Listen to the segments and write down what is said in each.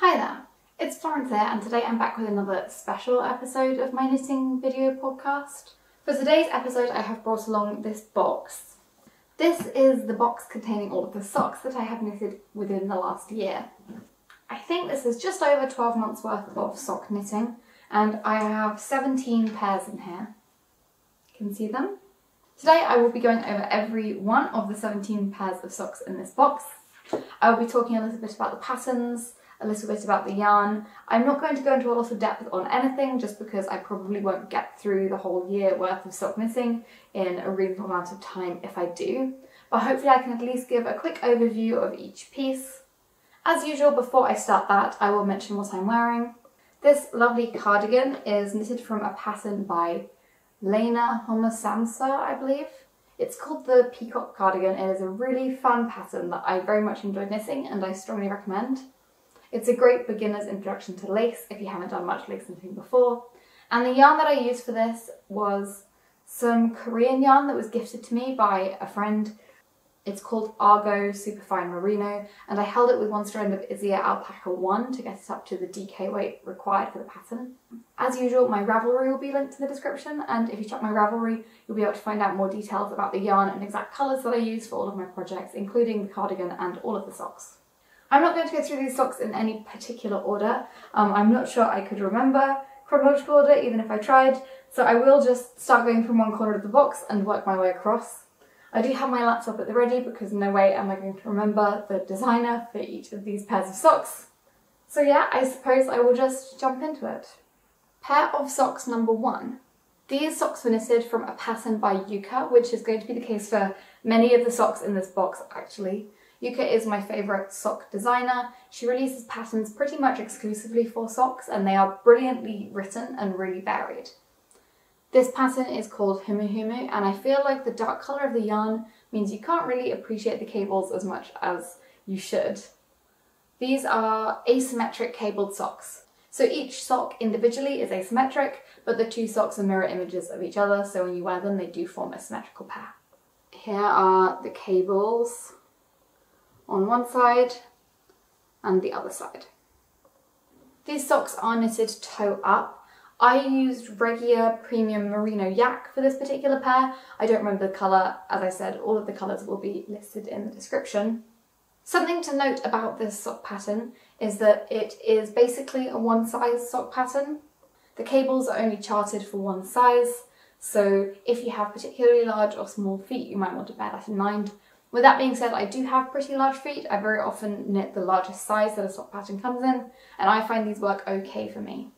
Hi there, it's Florence here and today I'm back with another special episode of my knitting video podcast. For today's episode I have brought along this box. This is the box containing all of the socks that I have knitted within the last year. I think this is just over 12 months worth of sock knitting and I have 17 pairs in here. You can see them. Today I will be going over every one of the 17 pairs of socks in this box. I will be talking a little bit about the patterns, a little bit about the yarn. I'm not going to go into a lot of depth on anything just because I probably won't get through the whole year worth of sock knitting in a reasonable amount of time if I do, but hopefully I can at least give a quick overview of each piece. As usual, before I start that, I will mention what I'm wearing. This lovely cardigan is knitted from a pattern by Lene Holme Samsøe, I believe. It's called the Peacock Cardigan. It is a really fun pattern that I very much enjoy knitting and I strongly recommend. It's a great beginner's introduction to lace if you haven't done much lace knitting before. And the yarn that I used for this was some Korean yarn that was gifted to me by a friend. It's called Argo Superfine Merino and I held it with one strand of Isager Alpaca 1 to get it up to the DK weight required for the pattern. As usual, my Ravelry will be linked in the description and if you check my Ravelry, you'll be able to find out more details about the yarn and exact colours that I use for all of my projects, including the cardigan and all of the socks. I'm not going to go through these socks in any particular order. Um, I'm not sure I could remember chronological order even if I tried, so I will just start going from one corner of the box and work my way across. I do have my laptop at the ready because no way am I going to remember the designer for each of these pairs of socks. So yeah, I suppose I will just jump into it. Pair of socks number one. These socks were knitted from a pattern by Yuka, which is going to be the case for many of the socks in this box actually. Yuka is my favourite sock designer. She releases patterns pretty much exclusively for socks and they are brilliantly written and really varied. This pattern is called Humu Humu and I feel like the dark colour of the yarn means you can't really appreciate the cables as much as you should. These are asymmetric cabled socks. So each sock individually is asymmetric, but the two socks are mirror images of each other, so when you wear them they do form a symmetrical pair. Here are the cables on one side and the other side. These socks are knitted toe up. I used Regia Premium Merino Yak for this particular pair. I don't remember the colour. As I said, all of the colours will be listed in the description. Something to note about this sock pattern is that it is basically a one size sock pattern. The cables are only charted for one size, so if you have particularly large or small feet, you might want to bear that in mind. With that being said, I do have pretty large feet. I very often knit the largest size that a sock pattern comes in, and I find these work okay for me.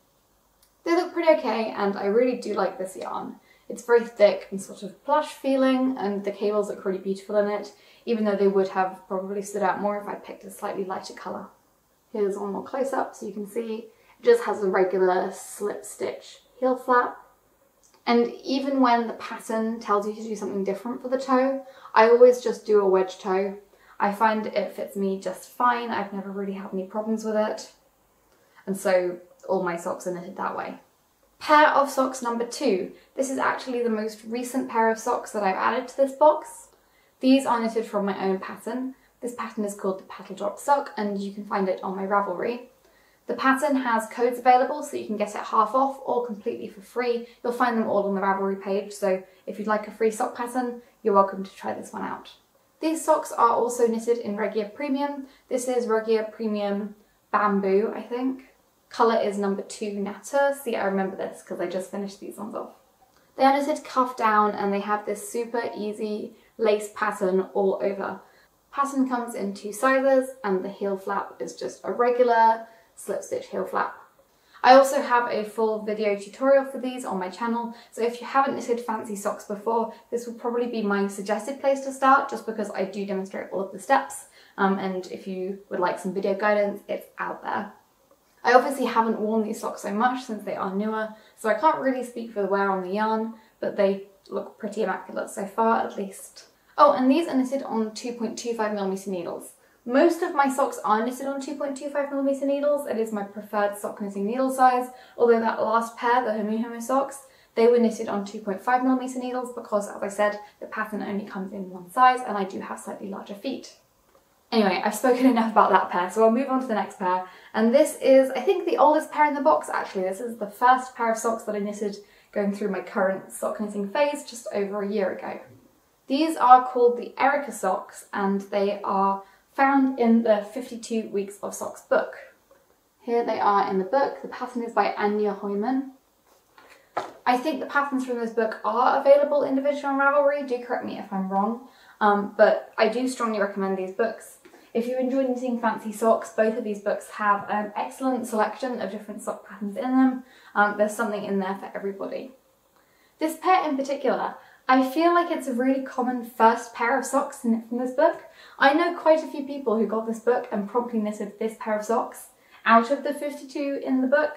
They look pretty okay, and I really do like this yarn. It's very thick and sort of plush feeling, and the cables look really beautiful in it, even though they would have probably stood out more if I picked a slightly lighter colour. Here's one more close-up so you can see. It just has a regular slip stitch heel flap and even when the pattern tells you to do something different for the toe, I always just do a wedge toe. I find it fits me just fine. I've never really had any problems with it. And so all my socks are knitted that way. Pair of socks number two. This is actually the most recent pair of socks that I've added to this box. These are knitted from my own pattern. This pattern is called the Petal Drop Sock and you can find it on my Ravelry. The pattern has codes available so you can get it half off or completely for free. You'll find them all on the Ravelry page, so if you'd like a free sock pattern, you're welcome to try this one out. These socks are also knitted in Regia Premium. This is Regia Premium Bamboo, I think. Colour is number two Natur. See, I remember this because I just finished these ones off. They are knitted cuff down and they have this super easy lace pattern all over. Pattern comes in two sizes and the heel flap is just a regular slip stitch heel flap. I also have a full video tutorial for these on my channel, so if you haven't knitted fancy socks before, this will probably be my suggested place to start just because I do demonstrate all of the steps, um, and if you would like some video guidance, it's out there. I obviously haven't worn these socks so much since they are newer, so I can't really speak for the wear on the yarn, but they look pretty immaculate so far at least. Oh, and these are knitted on 2.25mm needles. Most of my socks are knitted on 2.25mm needles. It is my preferred sock knitting needle size, although that last pair, the Humu Humu socks, they were knitted on 2.5mm needles because, as I said, the pattern only comes in one size and I do have slightly larger feet. Anyway, I've spoken enough about that pair, so I'll move on to the next pair. And this is, I think, the oldest pair in the box actually. This is the first pair of socks that I knitted going through my current sock knitting phase just over a year ago. These are called the Erika socks and they are found in the 52 Weeks of Socks book. Here they are in the book. The pattern is by Anja Heumann. I think the patterns from this book are available individually on Ravelry, do correct me if I'm wrong, um, but I do strongly recommend these books. If you enjoy knitting fancy socks, both of these books have an excellent selection of different sock patterns in them. Um, there's something in there for everybody. This pair in particular, I feel like it's a really common first pair of socks knit from this book. I know quite a few people who got this book and promptly knitted this pair of socks out of the 52 in the book.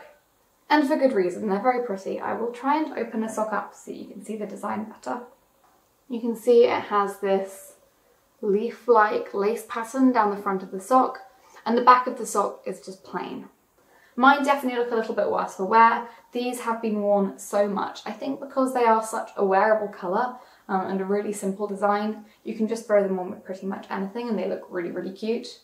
And for good reason, they're very pretty. I will try and open a sock up so you can see the design better. You can see it has this leaf-like lace pattern down the front of the sock, and the back of the sock is just plain. Mine definitely look a little bit worse for wear. These have been worn so much. I think because they are such a wearable colour um, and a really simple design, you can just throw them on with pretty much anything and they look really, really cute.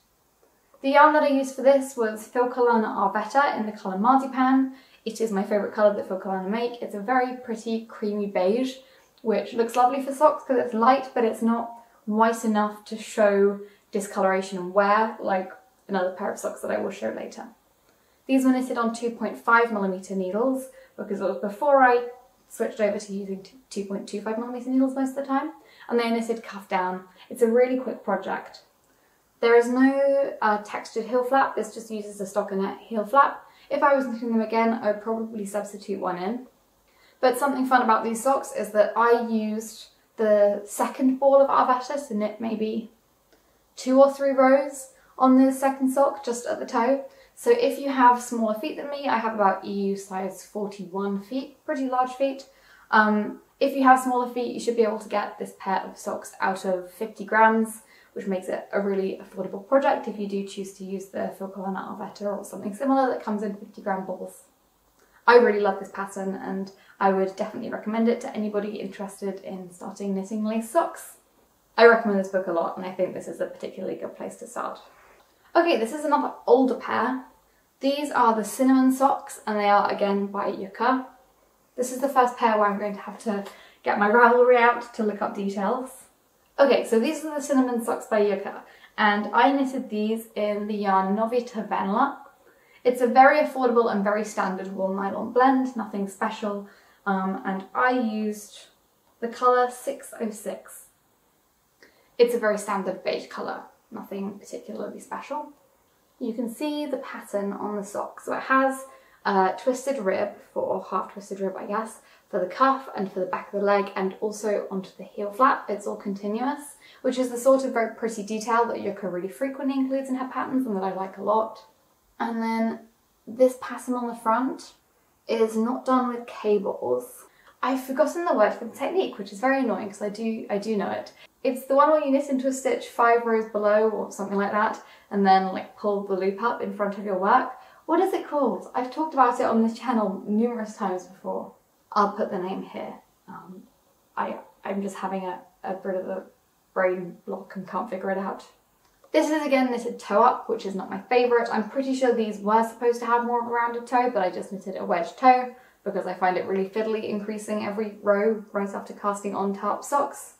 The yarn that I used for this was Filcolana Arwetta in the colour Marzipan. It is my favourite colour that Filcolana make. It's a very pretty creamy beige, which looks lovely for socks because it's light, but it's not white enough to show discoloration and wear like another pair of socks that I will show later. These were knitted on 2.5mm needles because it was before I switched over to using 2.25mm needles most of the time and they knitted cuff down. It's a really quick project. There is no uh, textured heel flap, this just uses a stockinette heel flap. If I was knitting them again, I would probably substitute one in. But something fun about these socks is that I used the second ball of Arwetta to knit maybe two or three rows on the second sock just at the toe. So if you have smaller feet than me, I have about EU size 41 feet, pretty large feet. Um, if you have smaller feet, you should be able to get this pair of socks out of 50 grams which makes it a really affordable project if you do choose to use the Filcolana Arwetta or something similar that comes in 50 gram balls. I really love this pattern and I would definitely recommend it to anybody interested in starting knitting lace socks. I recommend this book a lot and I think this is a particularly good place to start. Okay, this is another older pair. These are the cinnamon socks and they are again by Yuka. This is the first pair where I'm going to have to get my Ravelry out to look up details. Okay, so these are the cinnamon socks by Yuka, and I knitted these in the yarn Novita Venla. It's a very affordable and very standard wool nylon blend, nothing special, um, and I used the colour 606. It's a very standard beige colour, nothing particularly special. You can see the pattern on the sock, so it has a twisted rib, for half twisted rib I guess, for the cuff and for the back of the leg and also onto the heel flap. It's all continuous, which is the sort of very pretty detail that Yuka really frequently includes in her patterns and that I like a lot. And then this pattern on the front is not done with cables. I've forgotten the word for the technique, which is very annoying because I do, I do know it. It's the one where you knit into a stitch five rows below or something like that and then like pull the loop up in front of your work. What is it called? I've talked about it on this channel numerous times before. I'll put the name here. Um, I, I'm just having a, a bit of a brain block and can't figure it out. This is again knitted toe up, which is not my favourite. I'm pretty sure these were supposed to have more of a rounded toe, but I just knitted a wedge toe because I find it really fiddly increasing every row right after casting on top socks.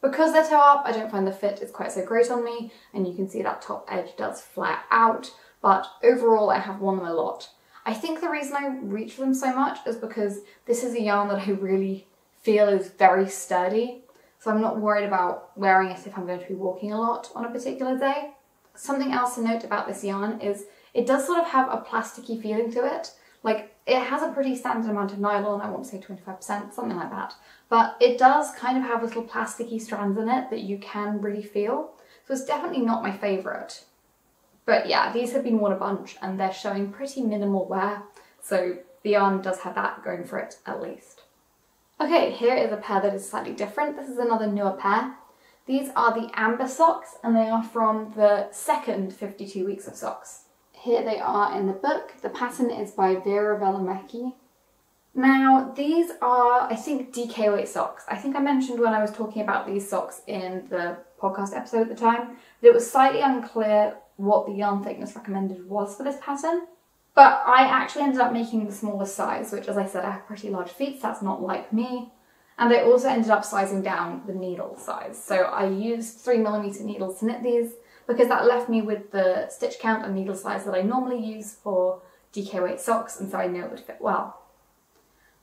Because they're toe up, I don't find the fit is quite so great on me, and you can see that top edge does flare out, but overall I have worn them a lot. I think the reason I reach for them so much is because this is a yarn that I really feel is very sturdy. So I'm not worried about wearing it if I'm going to be walking a lot on a particular day. Something else to note about this yarn is it does sort of have a plasticky feeling to it. Like it has a pretty standard amount of nylon, I want to say 25%, something like that. But it does kind of have little plasticky strands in it that you can really feel. So it's definitely not my favourite. But yeah, these have been worn a bunch and they're showing pretty minimal wear, so the yarn does have that going for it at least. Okay, here is a pair that is slightly different. This is another newer pair. These are the Amber socks and they are from the second 52 weeks of socks. Here they are in the book. The pattern is by Vera Välimäki. Now, these are, I think, DK weight socks. I think I mentioned when I was talking about these socks in the podcast episode at the time that it was slightly unclear what the yarn thickness recommended was for this pattern. But I actually ended up making the smallest size, which as I said, I have pretty large feet, so that's not like me. And I also ended up sizing down the needle size. So I used three millimeter needles to knit these because that left me with the stitch count and needle size that I normally use for DK weight socks, and so I knew it would fit well.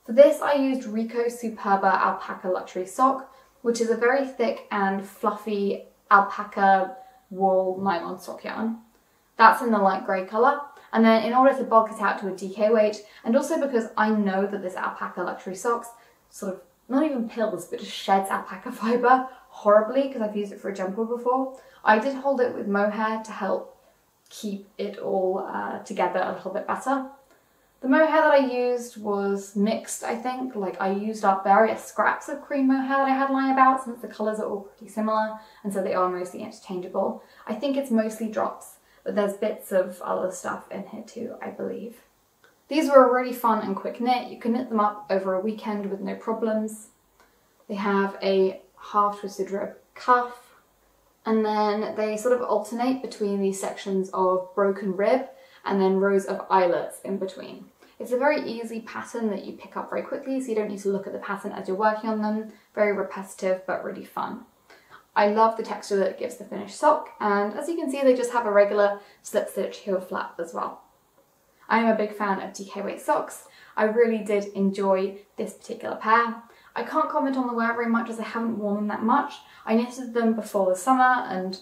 For this, I used Rico Superba Alpaca Luxury Sock, which is a very thick and fluffy alpaca wool nylon sock yarn. That's in the light grey colour. And then in order to bulk it out to a DK weight, and also because I know that this alpaca luxury socks sort of, not even pills, but just sheds alpaca fibre horribly because I've used it for a jumper before, I did hold it with mohair to help keep it all uh, together a little bit better. The mohair that I used was mixed, I think. Like I used up various scraps of cream mohair that I had lying about since the colours are all pretty similar and so they are mostly interchangeable. I think it's mostly drops, but there's bits of other stuff in here too, I believe. These were a really fun and quick knit. You can knit them up over a weekend with no problems. They have a half twisted rib cuff and then they sort of alternate between these sections of broken rib and then rows of eyelets in between. It's a very easy pattern that you pick up very quickly, so you don't need to look at the pattern as you're working on them. Very repetitive, but really fun. I love the texture that it gives the finished sock, and as you can see, they just have a regular slip stitch heel flap as well. I am a big fan of DK weight socks. I really did enjoy this particular pair. I can't comment on the wear very much as I haven't worn them that much. I knitted them before the summer and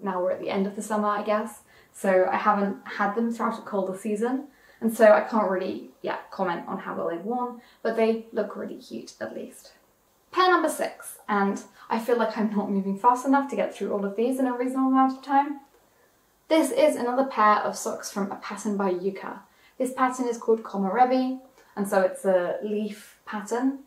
now we're at the end of the summer, I guess. So I haven't had them throughout a colder season. And so I can't really, yeah, comment on how well they've worn, but they look really cute at least. Pair number six, and I feel like I'm not moving fast enough to get through all of these in a reasonable amount of time. This is another pair of socks from a pattern by Yuka. This pattern is called Komorebi, and so it's a leaf pattern.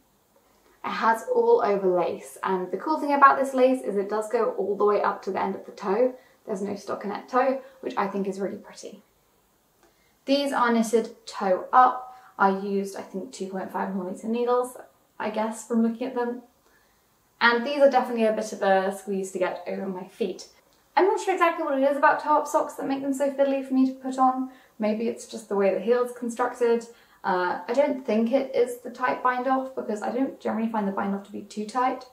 It has all over lace, and the cool thing about this lace is it does go all the way up to the end of the toe. There's no stockinette toe, which I think is really pretty. These are knitted toe up. I used, I think, 2.5 millimeter needles, I guess, from looking at them. And these are definitely a bit of a squeeze to get over my feet. I'm not sure exactly what it is about toe-up socks that make them so fiddly for me to put on. Maybe it's just the way the heel's constructed. Uh, I don't think it is the tight bind off because I don't generally find the bind off to be too tight.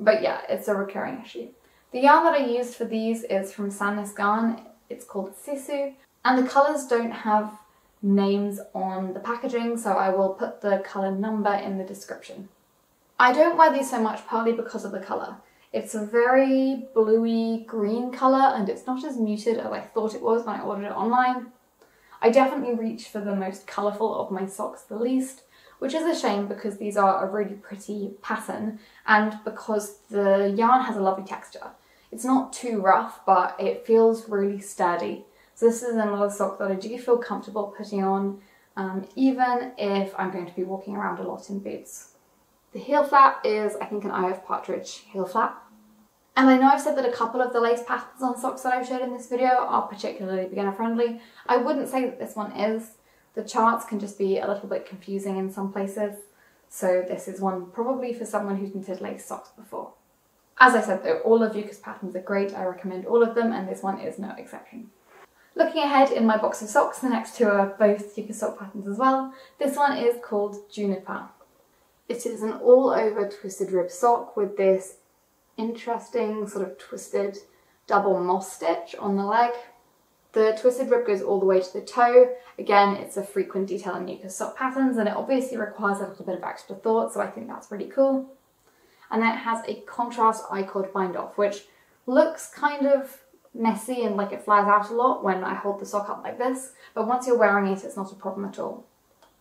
But yeah, it's a recurring issue. The yarn that I used for these is from Sandnes Garn. It's called Sisu and the colours don't have names on the packaging, so I will put the colour number in the description. I don't wear these so much partly because of the colour. It's a very bluey green colour and it's not as muted as I thought it was when I ordered it online. I definitely reach for the most colourful of my socks the least, which is a shame because these are a really pretty pattern and because the yarn has a lovely texture. It's not too rough, but it feels really sturdy so this is another sock that I do feel comfortable putting on, um, even if I'm going to be walking around a lot in boots. The heel flap is, I think, an Eye of Partridge heel flap. And I know I've said that a couple of the lace patterns on socks that I've showed in this video are particularly beginner friendly. I wouldn't say that this one is. The charts can just be a little bit confusing in some places. So this is one probably for someone who's knitted lace socks before. As I said though, all of Yuka's patterns are great. I recommend all of them and this one is no exception. Looking ahead in my box of socks, the next two are both Yuka sock patterns as well. This one is called Juniper. It is an all over twisted rib sock with this interesting sort of twisted double moss stitch on the leg. The twisted rib goes all the way to the toe. Again, it's a frequent detail in Yuka sock patterns and it obviously requires a little bit of extra thought, so I think that's really cool. And then it has a contrast I-cord bind off, which looks kind of messy and like it flies out a lot when I hold the sock up like this, but once you're wearing it, it's not a problem at all.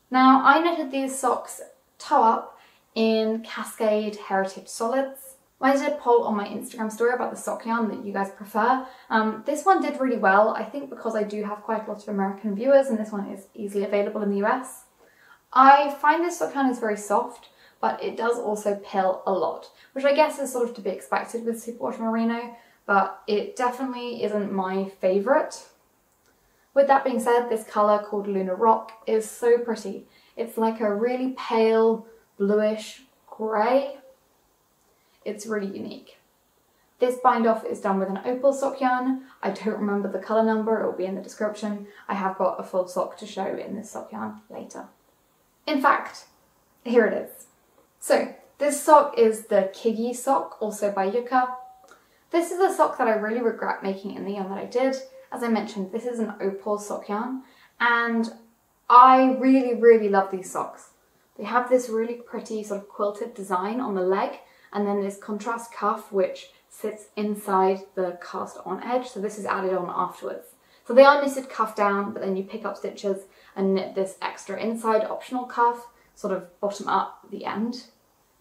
Now, I knitted these socks toe up in Cascade Heritage Solids. I did a poll on my Instagram story about the sock yarn that you guys prefer. Um, this one did really well, I think because I do have quite a lot of American viewers and this one is easily available in the US. I find this sock yarn is very soft, but it does also pill a lot, which I guess is sort of to be expected with Superwash Merino, but it definitely isn't my favourite. With that being said, this colour called Lunar Rock is so pretty. It's like a really pale bluish grey. It's really unique. This bind off is done with an opal sock yarn. I don't remember the colour number, it will be in the description. I have got a full sock to show in this sock yarn later. In fact, here it is. So, this sock is the Kigi sock, also by Yuka. This is a sock that I really regret making in the yarn that I did. As I mentioned, this is an opal sock yarn, and I really, really love these socks. They have this really pretty sort of quilted design on the leg, and then this contrast cuff, which sits inside the cast on edge, so this is added on afterwards. So they are knitted cuff down, but then you pick up stitches and knit this extra inside optional cuff, sort of bottom up the end.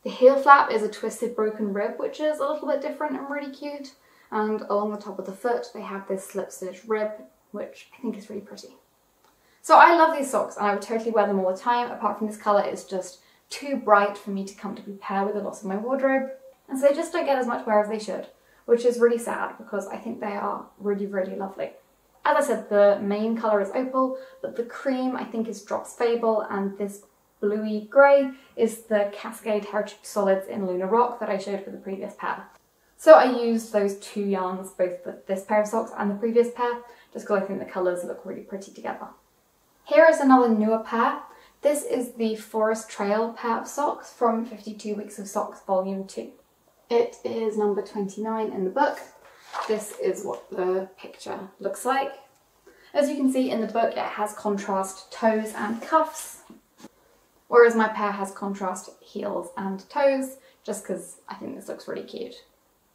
The heel flap is a twisted broken rib, which is a little bit different and really cute. And along the top of the foot, they have this slip stitch rib, which I think is really pretty. So I love these socks and I would totally wear them all the time, apart from this colour is just too bright for me to comfortably pair with the lots of my wardrobe. And so they just don't get as much wear as they should, which is really sad because I think they are really, really lovely. As I said, the main colour is opal, but the cream I think is Drops Fable and this bluey grey is the Cascade Heritage Solids in Lunar Rock that I showed for the previous pair. So I used those two yarns, both for this pair of socks and the previous pair, just because I think the colours look really pretty together. Here is another newer pair. This is the Forest Trail pair of socks from 52 Weeks of Socks Volume 2. It is number 29 in the book. This is what the picture looks like. As you can see in the book, it has contrast toes and cuffs, whereas my pair has contrast heels and toes, just because I think this looks really cute.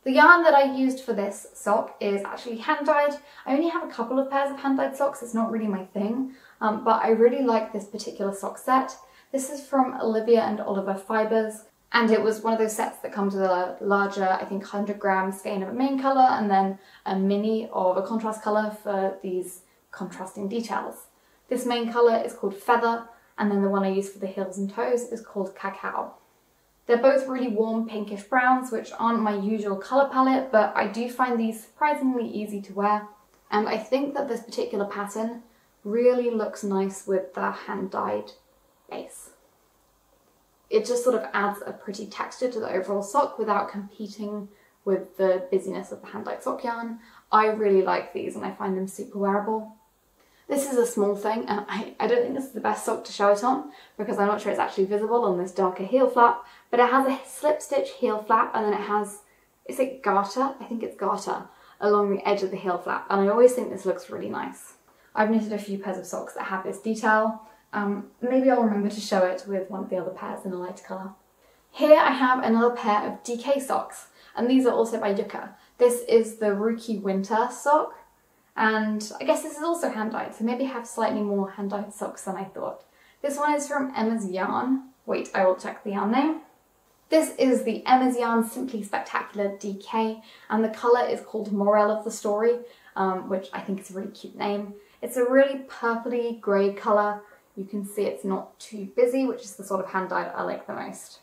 The yarn that I used for this sock is actually hand-dyed. I only have a couple of pairs of hand-dyed socks, it's not really my thing, um, but I really like this particular sock set. This is from Olivia and Oliver Fibres, and it was one of those sets that comes with a larger, I think 100 gram skein of a main colour and then a mini of a contrast colour for these contrasting details. This main colour is called Feather and then the one I use for the heels and toes is called Cacao. They're both really warm pinkish browns which aren't my usual colour palette but I do find these surprisingly easy to wear and I think that this particular pattern really looks nice with the hand dyed base it just sort of adds a pretty texture to the overall sock without competing with the busyness of the hand-dyed sock yarn. I really like these and I find them super wearable. This is a small thing and I, I don't think this is the best sock to show it on because I'm not sure it's actually visible on this darker heel flap, but it has a slip stitch heel flap and then it has, is it garter? I think it's garter along the edge of the heel flap and I always think this looks really nice. I've knitted a few pairs of socks that have this detail um, maybe I'll remember to show it with one of the other pairs in a lighter colour. Here I have another pair of DK socks, and these are also by Yuka. This is the Ruki Winter sock, and I guess this is also hand-dyed, so maybe I have slightly more hand-dyed socks than I thought. This one is from Emma's Yarn. Wait, I will check the yarn name. This is the Emma's Yarn Simply Spectacular DK, and the colour is called Morel of the Story, um, which I think is a really cute name. It's a really purpley grey colour, you can see it's not too busy, which is the sort of hand dyed I like the most.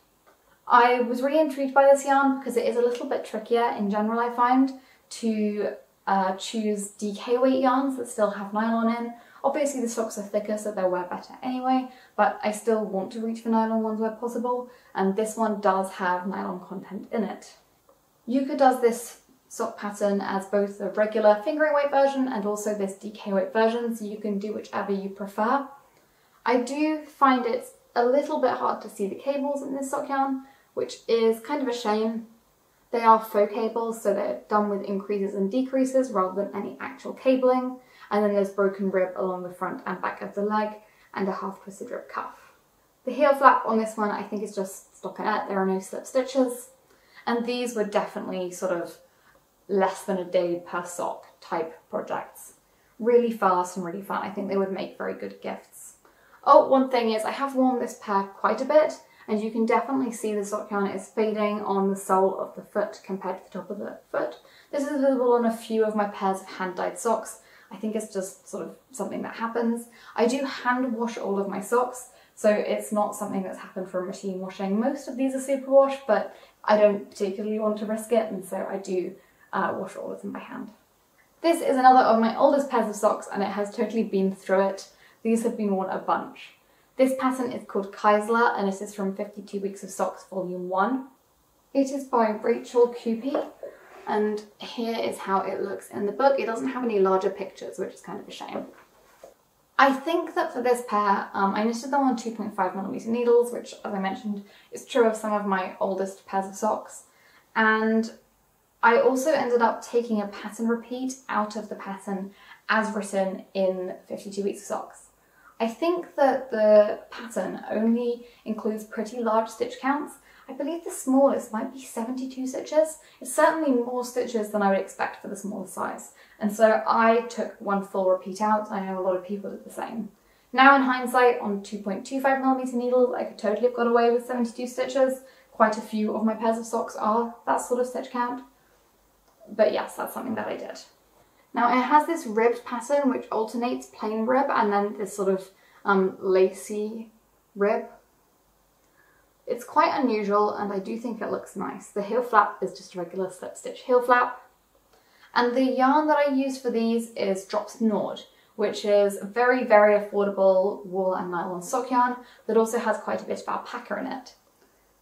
I was really intrigued by this yarn because it is a little bit trickier in general I find to uh, choose DK weight yarns that still have nylon in. Obviously the socks are thicker so they'll wear better anyway, but I still want to reach for nylon ones where possible, and this one does have nylon content in it. Yuka does this sock pattern as both a regular fingering weight version and also this DK weight version, so you can do whichever you prefer. I do find it a little bit hard to see the cables in this sock yarn, which is kind of a shame. They are faux cables, so they're done with increases and decreases rather than any actual cabling. And then there's broken rib along the front and back of the leg and a half twisted rib cuff. The heel flap on this one I think is just stockinette, there are no slip stitches. And these were definitely sort of less than a day per sock type projects. Really fast and really fun. I think they would make very good gifts. Oh, one thing is I have worn this pair quite a bit and you can definitely see the sock yarn is fading on the sole of the foot compared to the top of the foot. This is visible on a few of my pairs of hand-dyed socks. I think it's just sort of something that happens. I do hand wash all of my socks, so it's not something that's happened from machine washing. Most of these are superwash, but I don't particularly want to risk it, and so I do uh, wash all of them by hand. This is another of my oldest pairs of socks, and it has totally been through it. These have been worn a bunch. This pattern is called Kaisla and it is from 52 Weeks of Socks Volume 1. It is by Rachel Coopey and here is how it looks in the book. It doesn't have any larger pictures, which is kind of a shame. I think that for this pair, um, I knitted them on 2.5 millimeter needles, which as I mentioned is true of some of my oldest pairs of socks. And I also ended up taking a pattern repeat out of the pattern as written in 52 Weeks of Socks. I think that the pattern only includes pretty large stitch counts. I believe the smallest might be 72 stitches. It's certainly more stitches than I would expect for the smaller size. And so I took one full repeat out. I know a lot of people did the same. Now in hindsight, on 2.25mm needles, I could totally have got away with 72 stitches. Quite a few of my pairs of socks are that sort of stitch count. But yes, that's something that I did. Now it has this ribbed pattern which alternates plain rib and then this sort of um, lacy rib. It's quite unusual and I do think it looks nice. The heel flap is just a regular slip stitch heel flap. And the yarn that I use for these is Drops Nord, which is a very, very affordable wool and nylon sock yarn that also has quite a bit of alpaca in it.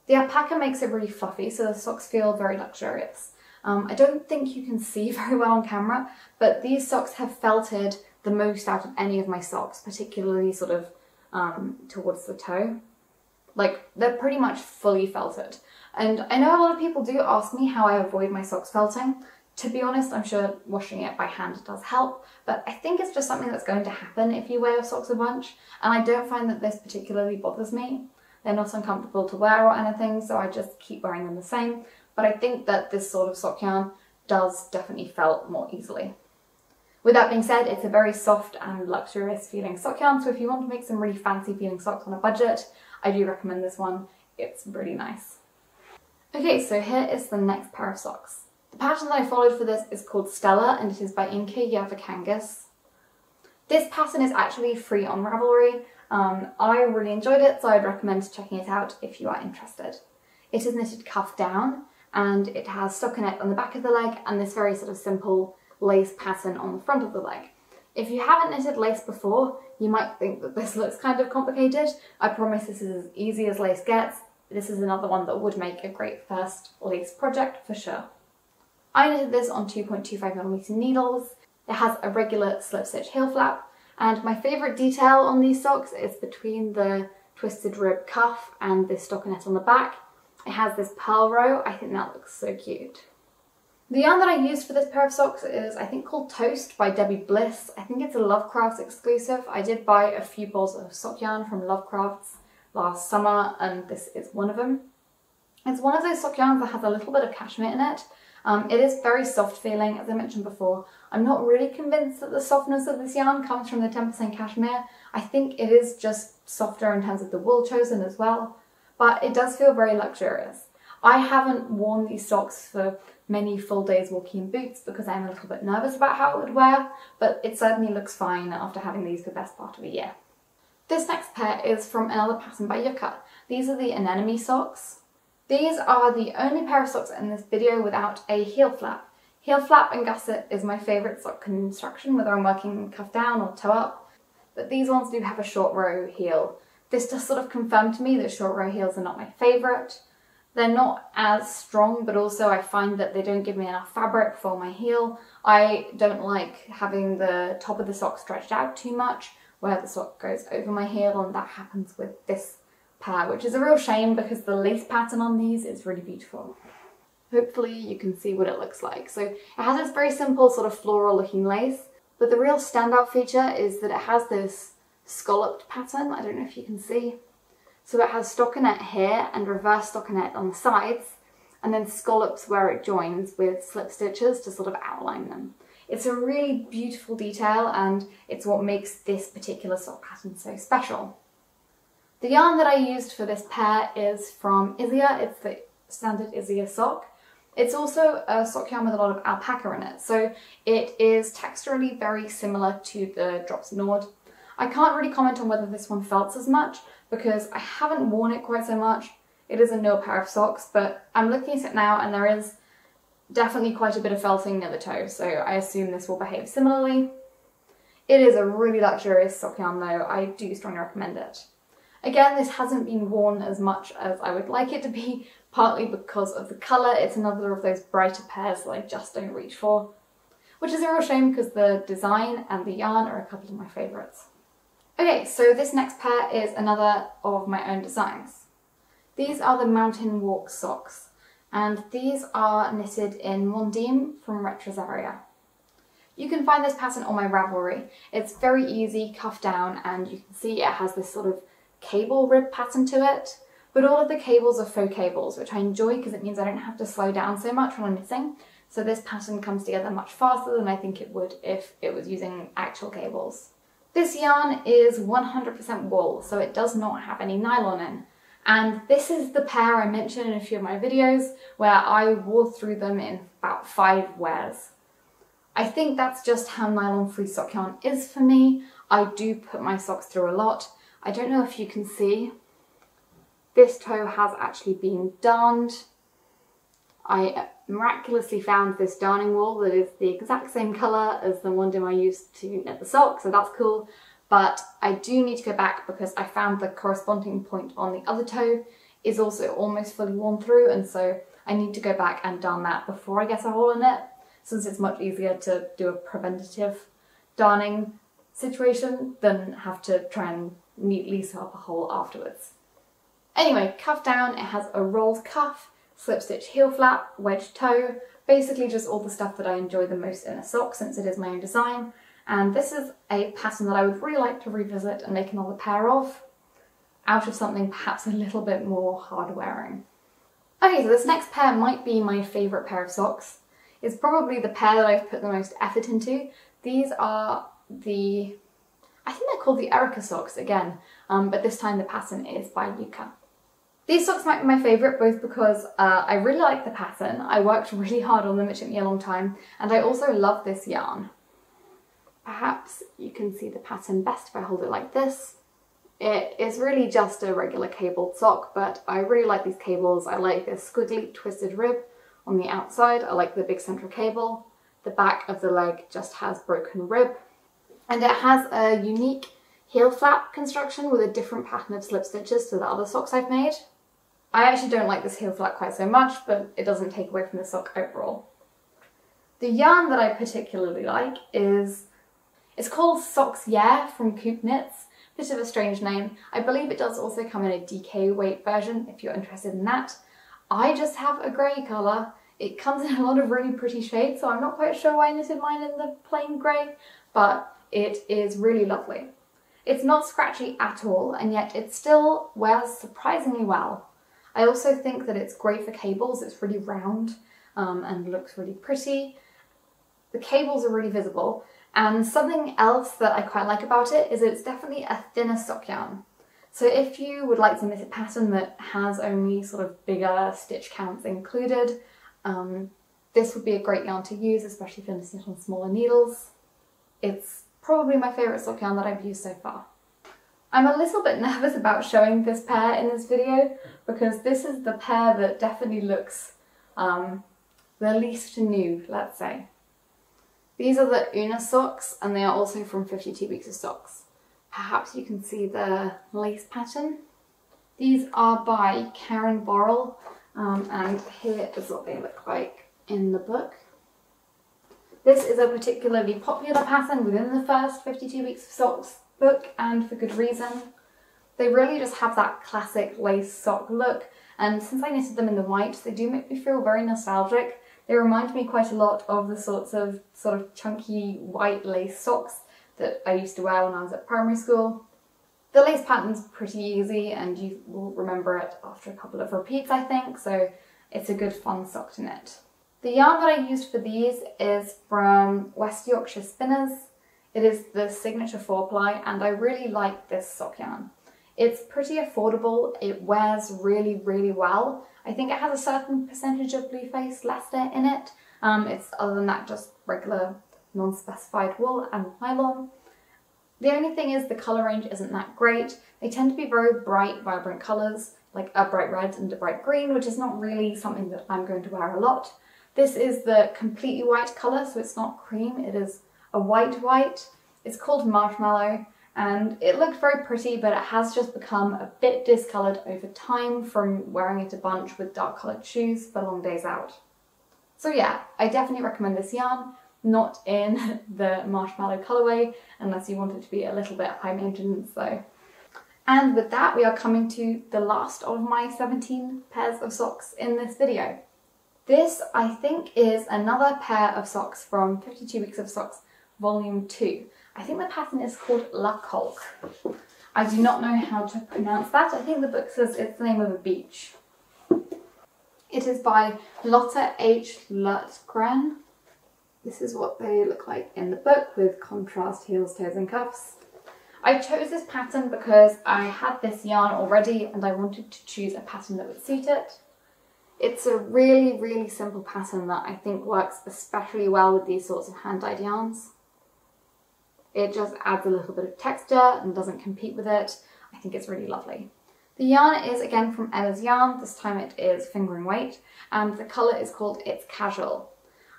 The alpaca makes it really fluffy, so the socks feel very luxurious. Um, I don't think you can see very well on camera, but these socks have felted the most out of any of my socks, particularly sort of um, towards the toe. Like, they're pretty much fully felted. And I know a lot of people do ask me how I avoid my socks felting. To be honest, I'm sure washing it by hand does help, but I think it's just something that's going to happen if you wear your socks a bunch, and I don't find that this particularly bothers me. They're not uncomfortable to wear or anything, so I just keep wearing them the same but I think that this sort of sock yarn does definitely felt more easily. With that being said, it's a very soft and luxurious feeling sock yarn, so if you want to make some really fancy feeling socks on a budget, I do recommend this one. It's really nice. Okay, so here is the next pair of socks. The pattern that I followed for this is called Stella and it is by Inke Yavakangas. This pattern is actually free on Ravelry. Um, I really enjoyed it, so I'd recommend checking it out if you are interested. It is knitted cuff down and it has stockinette on the back of the leg and this very sort of simple lace pattern on the front of the leg. If you haven't knitted lace before, you might think that this looks kind of complicated. I promise this is as easy as lace gets. This is another one that would make a great first lace project for sure. I knitted this on 2.25mm needles. It has a regular slip stitch heel flap and my favourite detail on these socks is between the twisted rib cuff and the stockinette on the back. It has this purl row. I think that looks so cute. The yarn that I used for this pair of socks is I think called Toast by Debbie Bliss. I think it's a Lovecrafts exclusive. I did buy a few balls of sock yarn from Lovecrafts last summer and this is one of them. It's one of those sock yarns that has a little bit of cashmere in it. Um, it is very soft feeling, as I mentioned before. I'm not really convinced that the softness of this yarn comes from the 10% cashmere. I think it is just softer in terms of the wool chosen as well but it does feel very luxurious. I haven't worn these socks for many full days walking in boots because I'm a little bit nervous about how it would wear, but it certainly looks fine after having these for the best part of a year. This next pair is from another pattern by Yuka. These are the anemone socks. These are the only pair of socks in this video without a heel flap. Heel flap and gusset is my favourite sock construction, whether I'm working cuff down or toe up, but these ones do have a short row heel, this just sort of confirmed to me that short row heels are not my favourite. They're not as strong, but also I find that they don't give me enough fabric for my heel. I don't like having the top of the sock stretched out too much, where the sock goes over my heel, and that happens with this pair, which is a real shame because the lace pattern on these is really beautiful. Hopefully you can see what it looks like. So it has this very simple sort of floral looking lace, but the real standout feature is that it has this scalloped pattern. I don't know if you can see. So it has stockinette here and reverse stockinette on the sides and then scallops where it joins with slip stitches to sort of outline them. It's a really beautiful detail and it's what makes this particular sock pattern so special. The yarn that I used for this pair is from Isager, it's the standard Isager sock. It's also a sock yarn with a lot of alpaca in it, so it is texturally very similar to the Drops Nord I can't really comment on whether this one felts as much because I haven't worn it quite so much. It is a no pair of socks, but I'm looking at it now and there is definitely quite a bit of felting near the toe, so I assume this will behave similarly. It is a really luxurious sock yarn though, I do strongly recommend it. Again, this hasn't been worn as much as I would like it to be, partly because of the colour. It's another of those brighter pairs that I just don't reach for, which is a real shame because the design and the yarn are a couple of my favourites. Okay, so this next pair is another of my own designs. These are the Mountain Walk socks, and these are knitted in Mondim from Retrosaria. You can find this pattern on my Ravelry. It's very easy, cuff down, and you can see it has this sort of cable rib pattern to it. But all of the cables are faux cables, which I enjoy because it means I don't have to slow down so much when I'm knitting. So this pattern comes together much faster than I think it would if it was using actual cables. This yarn is 100% wool, so it does not have any nylon in. And this is the pair I mentioned in a few of my videos where I wore through them in about five wears. I think that's just how nylon free sock yarn is for me. I do put my socks through a lot. I don't know if you can see, this toe has actually been darned. I miraculously found this darning wool that is the exact same colour as the Mondim I used to knit the sock, so that's cool. But I do need to go back because I found the corresponding point on the other toe is also almost fully worn through, and so I need to go back and darn that before I get a hole in it, since it's much easier to do a preventative darning situation than have to try and neatly sew up a hole afterwards. Anyway, cuff down, it has a rolled cuff, slip stitch heel flap, wedge toe, basically just all the stuff that I enjoy the most in a sock since it is my own design. And this is a pattern that I would really like to revisit and make another pair of, out of something perhaps a little bit more hard wearing. Okay, so this next pair might be my favourite pair of socks. It's probably the pair that I've put the most effort into. These are the, I think they're called the Erica socks again, um, but this time the pattern is by Yuka. These socks might be my favourite both because uh, I really like the pattern, I worked really hard on them, it took me a long time, and I also love this yarn. Perhaps you can see the pattern best if I hold it like this. It is really just a regular cabled sock, but I really like these cables. I like this squiggly twisted rib on the outside. I like the big central cable. The back of the leg just has broken rib. And it has a unique heel flap construction with a different pattern of slip stitches to the other socks I've made. I actually don't like this heel flap quite so much, but it doesn't take away from the sock overall. The yarn that I particularly like is, it's called Socks Yeah from Coop Knits. Bit of a strange name. I believe it does also come in a DK weight version if you're interested in that. I just have a grey colour. It comes in a lot of really pretty shades, so I'm not quite sure why I knitted mine in the plain grey, but it is really lovely. It's not scratchy at all, and yet it still wears surprisingly well. I also think that it's great for cables. It's really round um, and looks really pretty. The cables are really visible. And something else that I quite like about it is it's definitely a thinner sock yarn. So if you would like to knit a pattern that has only sort of bigger stitch counts included, um, this would be a great yarn to use, especially if you're knitting on smaller needles. It's probably my favourite sock yarn that I've used so far. I'm a little bit nervous about showing this pair in this video because this is the pair that definitely looks um, the least new, let's say. These are the Una socks and they are also from 52 Weeks of Socks. Perhaps you can see the lace pattern. These are by Karen Borrell um, and here is what they look like in the book. This is a particularly popular pattern within the first 52 Weeks of Socks book and for good reason. They really just have that classic lace sock look and since I knitted them in the white they do make me feel very nostalgic. They remind me quite a lot of the sorts of sort of chunky white lace socks that I used to wear when I was at primary school. The lace pattern's pretty easy and you will remember it after a couple of repeats I think, so it's a good fun sock to knit. The yarn that I used for these is from West Yorkshire Spinners. It is the signature 4-ply and I really like this sock yarn. It's pretty affordable, it wears really, really well. I think it has a certain percentage of blue face Leicester in it. Um, it's other than that just regular non-specified wool and nylon. The only thing is the colour range isn't that great. They tend to be very bright, vibrant colours, like a bright red and a bright green, which is not really something that I'm going to wear a lot. This is the completely white colour, so it's not cream, it is a white white. It's called Marshmallow and it looked very pretty but it has just become a bit discoloured over time from wearing it a bunch with dark coloured shoes for long days out. So yeah, I definitely recommend this yarn, not in the marshmallow colourway unless you want it to be a little bit high maintenance though. And with that we are coming to the last of my 17 pairs of socks in this video. This I think is another pair of socks from 52 Weeks of Socks Volume 2. I think the pattern is called Lakolk. I do not know how to pronounce that. I think the book says it's the name of a beach. It is by Lotta H. Löthgren. This is what they look like in the book with contrast heels, toes and cuffs. I chose this pattern because I had this yarn already and I wanted to choose a pattern that would suit it. It's a really, really simple pattern that I think works especially well with these sorts of hand-dyed yarns. It just adds a little bit of texture and doesn't compete with it. I think it's really lovely. The yarn is again from Emma's Yarn, this time it is fingering weight, and the colour is called It's Casual.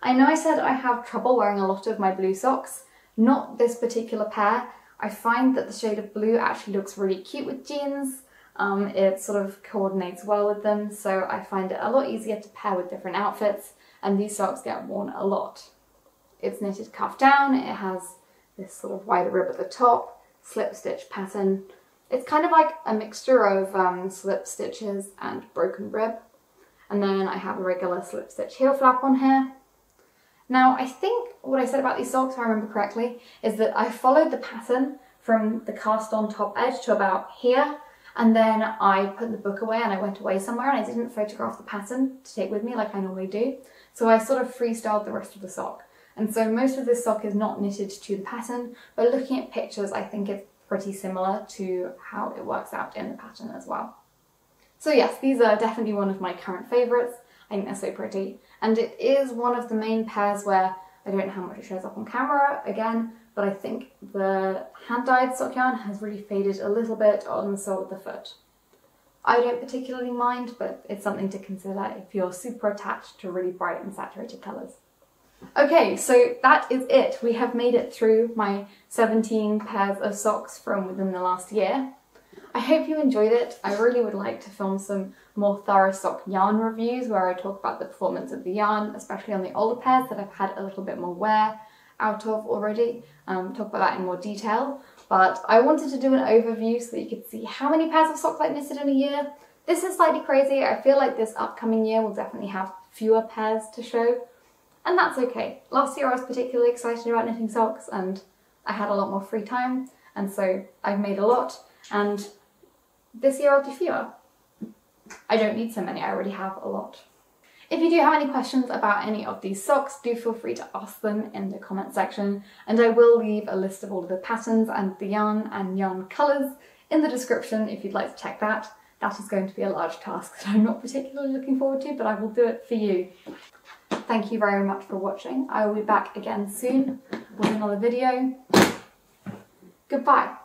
I know I said I have trouble wearing a lot of my blue socks, not this particular pair. I find that the shade of blue actually looks really cute with jeans, um, it sort of coordinates well with them, so I find it a lot easier to pair with different outfits, and these socks get worn a lot. It's knitted cuff down, it has this sort of wider rib at the top, slip stitch pattern. It's kind of like a mixture of um, slip stitches and broken rib. And then I have a regular slip stitch heel flap on here. Now I think what I said about these socks, if I remember correctly, is that I followed the pattern from the cast on top edge to about here and then I put the book away and I went away somewhere and I didn't photograph the pattern to take with me like I normally do. So I sort of freestyled the rest of the sock. And so most of this sock is not knitted to the pattern, but looking at pictures, I think it's pretty similar to how it works out in the pattern as well. So yes, these are definitely one of my current favourites. I think they're so pretty. And it is one of the main pairs where I don't know how much it shows up on camera again, but I think the hand-dyed sock yarn has really faded a little bit on the sole of the foot. I don't particularly mind, but it's something to consider if you're super attached to really bright and saturated colours. Okay, so that is it. We have made it through my 17 pairs of socks from within the last year. I hope you enjoyed it. I really would like to film some more thorough sock yarn reviews where I talk about the performance of the yarn, especially on the older pairs that I've had a little bit more wear out of already, um, talk about that in more detail. But I wanted to do an overview so that you could see how many pairs of socks I've knitted in a year. This is slightly crazy. I feel like this upcoming year will definitely have fewer pairs to show. And that's okay. Last year I was particularly excited about knitting socks and I had a lot more free time and so I've made a lot and this year I'll do fewer. I don't need so many, I already have a lot. If you do have any questions about any of these socks, do feel free to ask them in the comment section and I will leave a list of all of the patterns and the yarn and yarn colours in the description if you'd like to check that. That is going to be a large task that I'm not particularly looking forward to, but I will do it for you. Thank you very much for watching. I will be back again soon with another video. Goodbye.